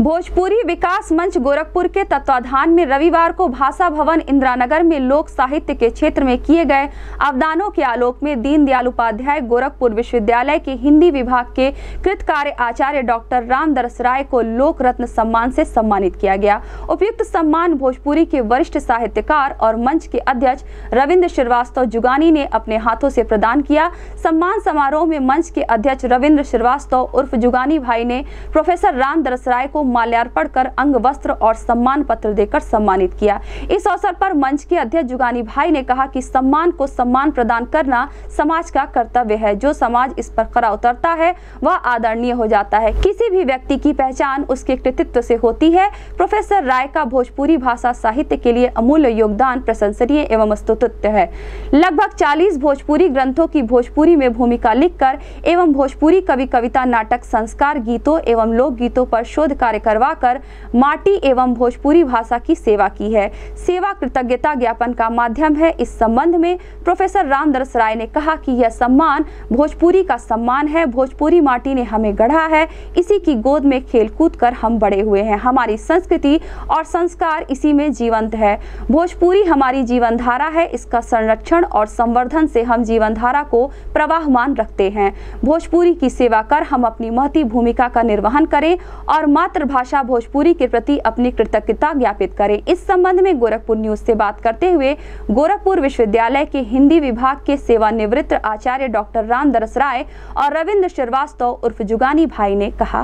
भोजपुरी विकास मंच गोरखपुर के तत्वाधान में रविवार को भाषा भवन इंदिरानगर में लोक साहित्य के क्षेत्र में किए गए अवदानों के आलोक में दीनदयाल उपाध्याय गोरखपुर विश्वविद्यालय के हिंदी विभाग के कृत कार्य आचार्य डॉक्टर रामदरस राय को लोक रत्न सम्मान से सम्मानित किया गया। उपयुक्त सम्मान भोजपुरी के वरिष्ठ साहित्यकार और मंच के अध्यक्ष रविन्द्र श्रीवास्तव जुगानी ने अपने हाथों से प्रदान किया। सम्मान समारोह में मंच के अध्यक्ष रविन्द्र श्रीवास्तव उर्फ़ जुगानी भाई ने प्रोफेसर रामदरस राय को माल्यार्पण कर, अंग, वस्त्र और सम्मान पत्र देकर सम्मानित किया। इस अवसर पर मंच के अध्यक्ष जुगानी भाई ने कहा कि सम्मान को सम्मान प्रदान करना समाज का कर्तव्य है। जो समाज इस पर खरा उतरता है, वह आदरणीय हो जाता है। किसी भी व्यक्ति की पहचान उसके कृतित्व से होती है। प्रोफेसर राय का भोजपुरी भाषा साहित्य के लिए अमूल्य योगदान, प्रशंसनीय एवं स्तुत्य है। लगभग 40 भोजपुरी ग्रंथों की भोजपुरी में भूमिका लिखकर एवं भोजपुरी कवि कविता नाटक, संस्कार, गीतों एवं लोक गीतों पर शोध कार्य करवाकर माटी एवं भोजपुरी भाषा की सेवा की है। सेवा कृतज्ञता ज्ञापन का माध्यम है। इस संबंध में प्रोफेसर रामदरस राय ने कहा कि यह सम्मान भोजपुरी का सम्मान है। भोजपुरी माटी ने हमें गढ़ा है। इसी की गोद में खेल कूद कर हम बड़े हुए हैं। हमारी संस्कृति और संस्कार इसी में जीवंत है। भोजपुरी हमारी जीवन धारा है। इसका संरक्षण और संवर्धन से हम जीवन धारा को प्रवाहमान रखते हैं। भोजपुरी की सेवा कर हम अपनी महती भूमिका का निर्वहन करें और मातृभाषा भोजपुरी के प्रति अपनी कृतज्ञता ज्ञापित करें। इस संबंध में गोरखपुर न्यूज़ से बात करते हुए गोरखपुर विश्वविद्यालय के हिंदी विभाग के सेवानिवृत्त आचार्य डॉक्टर रामदरस राय और रविंद्र श्रीवास्तव उर्फ़ जुगानी भाई ने कहा।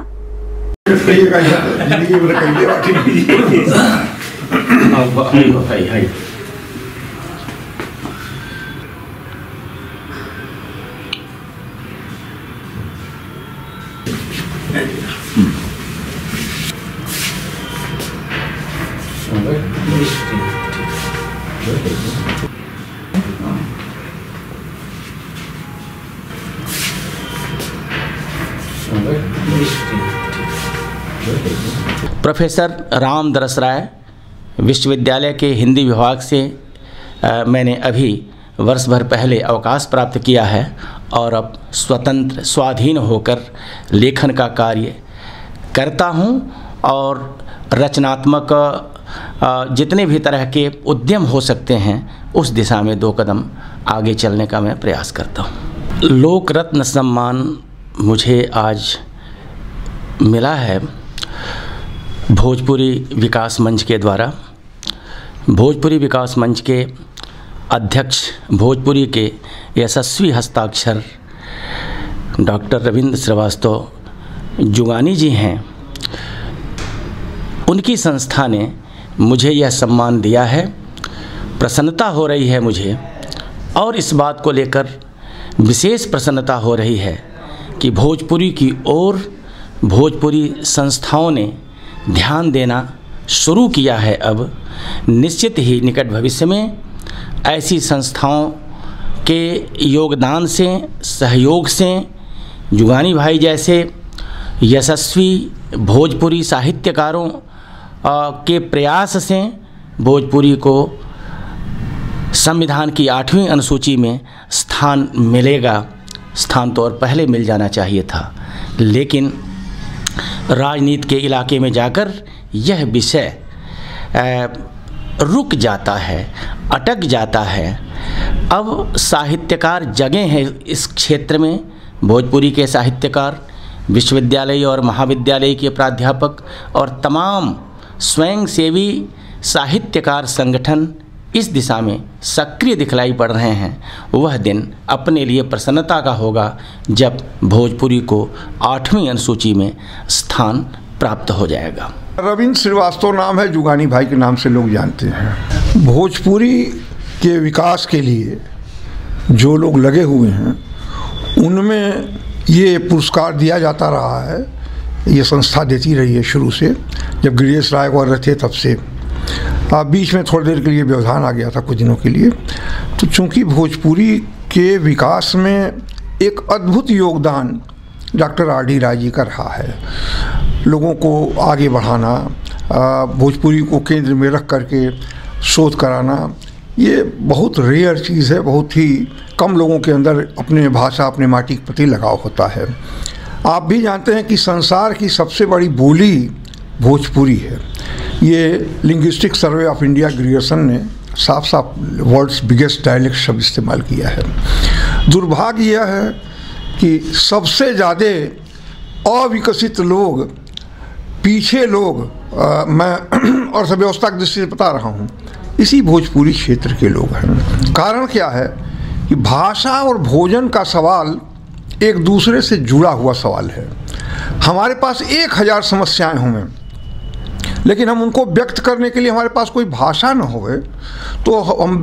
कहिएगा प्रोफेसर राम दरस राय विश्वविद्यालय के हिंदी विभाग से अ, मैंने अभी वर्ष भर पहले अवकाश प्राप्त किया है और अब स्वतंत्र स्वाधीन होकर लेखन का कार्य करता हूँ और रचनात्मक जितने भी तरह के उद्यम हो सकते हैं, उस दिशा में दो कदम आगे चलने का मैं प्रयास करता हूँ। लोक रत्न सम्मान मुझे आज मिला है भोजपुरी विकास मंच के द्वारा। भोजपुरी विकास मंच के अध्यक्ष, भोजपुरी के यशस्वी हस्ताक्षर डॉक्टर रविंद्र श्रीवास्तव जुगानी जी हैं। उनकी संस्था ने मुझे यह सम्मान दिया है। प्रसन्नता हो रही है मुझे। और इस बात को लेकर विशेष प्रसन्नता हो रही है कि भोजपुरी की ओर भोजपुरी संस्थाओं ने ध्यान देना शुरू किया है। अब निश्चित ही निकट भविष्य में ऐसी संस्थाओं के योगदान से, सहयोग से जुगानी भाई जैसे यशस्वी भोजपुरी साहित्यकारों के प्रयास से भोजपुरी को संविधान की आठवीं अनुसूची में स्थान मिलेगा। स्थान तो और पहले मिल जाना चाहिए था। लेकिन राजनीति के इलाके में जाकर यह विषय रुक जाता है, अटक जाता है। अब साहित्यकार जगे हैं इस क्षेत्र में। भोजपुरी के साहित्यकार, विश्वविद्यालय और महाविद्यालय के प्राध्यापक और तमाम स्वयंसेवी साहित्यकार संगठन इस दिशा में सक्रिय दिखलाई पड़ रहे हैं। वह दिन अपने लिए प्रसन्नता का होगा जब भोजपुरी को आठवीं अनुसूची में स्थान प्राप्त हो जाएगा। रविंद्र श्रीवास्तव नाम है जुगानी भाई के नाम से लोग जानते हैं। भोजपुरी के विकास के लिए जो लोग लगे हुए हैं उनमें ये पुरस्कार दिया जाता रहा है ये संस्था देती रही है शुरू से, जब गिरीश राय वगैरह थे तब से। बीच में थोड़ी देर के लिए व्यवधान आ गया था कुछ दिनों के लिए। तो चूँकि भोजपुरी के विकास में एक अद्भुत योगदान doctor R D Rai ji का रहा है, लोगों को आगे बढ़ाना भोजपुरी को केंद्र में रख करके शोध कराना, ये बहुत रेयर चीज़ है, बहुत ही कम लोगों के अंदर अपने भाषा, अपने माटी के प्रति लगाव होता है। आप भी जानते हैं कि संसार की सबसे बड़ी बोली भोजपुरी है। ये linguistic survey of India graduation ने साफ़ साफ़ वर्ल्ड्स बिगेस्ट डायलेक्ट शब्द इस्तेमाल किया है। दुर्भाग्य यह है कि सबसे ज़्यादा अविकसित लोग पीछे लोग आ, मैं अर्थव्यवस्था की दृष्टि से बता रहा हूँ इसी भोजपुरी क्षेत्र के लोग हैं। कारण क्या है कि भाषा और भोजन का सवाल एक दूसरे से जुड़ा हुआ सवाल है। हमारे पास एक हज़ार समस्याएँ होंगे, लेकिन हम उनको व्यक्त करने के लिए हमारे पास कोई भाषा न होवे तो हम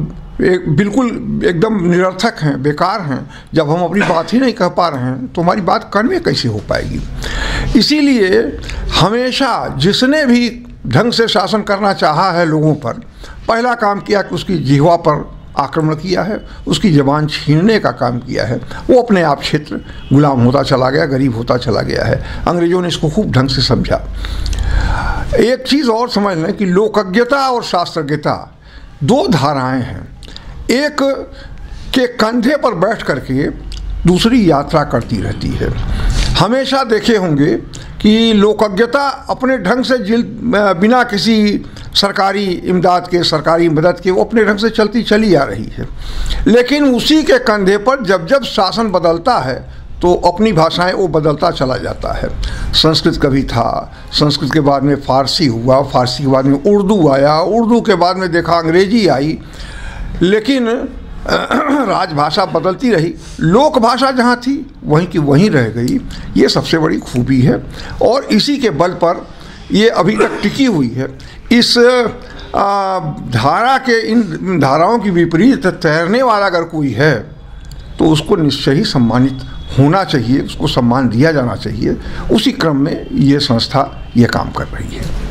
एक बिल्कुल एकदम निरर्थक हैं, बेकार हैं। जब हम अपनी बात ही नहीं कह पा रहे हैं तो हमारी बात कन्वे कैसे हो पाएगी? इसीलिए हमेशा जिसने भी ढंग से शासन करना चाहा है लोगों पर, पहला काम किया कि उसकी जिहवा पर आक्रमण किया है, उसकी जबान छीनने का काम किया है। वो अपने आप क्षेत्र गुलाम होता चला गया, गरीब होता चला गया है। अंग्रेज़ों ने इसको खूब ढंग से समझा। एक चीज़ और समझ लें कि लोकज्ञता और शास्त्रज्ञता दो धाराएँ हैं। एक के कंधे पर बैठ करके दूसरी यात्रा करती रहती है। हमेशा देखे होंगे कि लोकज्ञता अपने ढंग से जिल बिना किसी सरकारी इमदाद के, सरकारी मदद के, वो अपने ढंग से चलती चली आ रही है। लेकिन उसी के कंधे पर जब जब शासन बदलता है तो अपनी भाषाएँ वो बदलता चला जाता है। संस्कृत कभी था। संस्कृत के बाद में फ़ारसी हुआ, फ़ारसी के बाद में उर्दू आया, उर्दू के बाद में देखा अंग्रेज़ी आई। लेकिन राजभाषा बदलती रही। लोक भाषा जहाँ थी, वहीं की वहीं रह गई। ये सबसे बड़ी खूबी है। और इसी के बल पर ये अभी तक टिकी हुई है। इस धारा के इन धाराओं की विपरीत तैरने वाला अगर कोई है तो उसको निश्चय ही सम्मानित होना चाहिए, उसको सम्मान दिया जाना चाहिए। उसी क्रम में ये संस्था ये काम कर रही है।